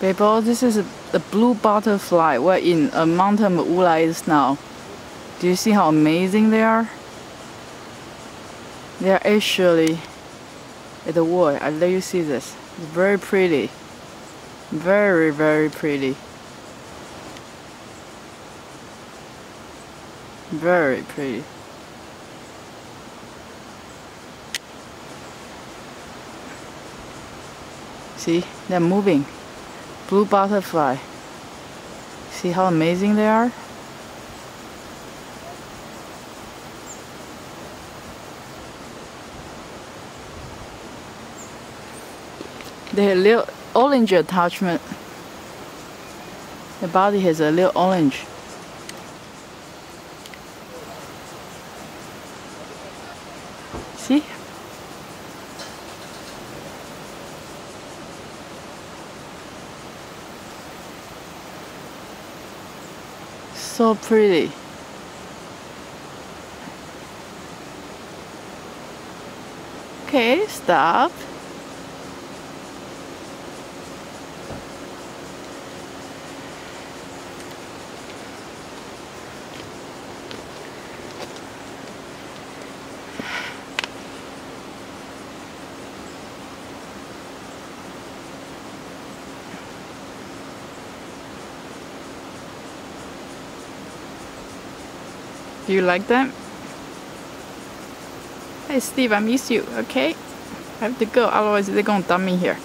People, oh, this is the blue butterfly. We're in a mountain of Wulais now. Do you see how amazing they are? They are actually at the wall. I let you see this. It's very pretty. Very, very pretty. Very pretty. See, they're moving. Blue butterfly. See how amazing they are? They have little orange attachment. The body has a little orange. See? So pretty. Okay, stop. Do you like them? Hey Steve, I miss you, okay? I have to go, otherwise they're gonna dump me here.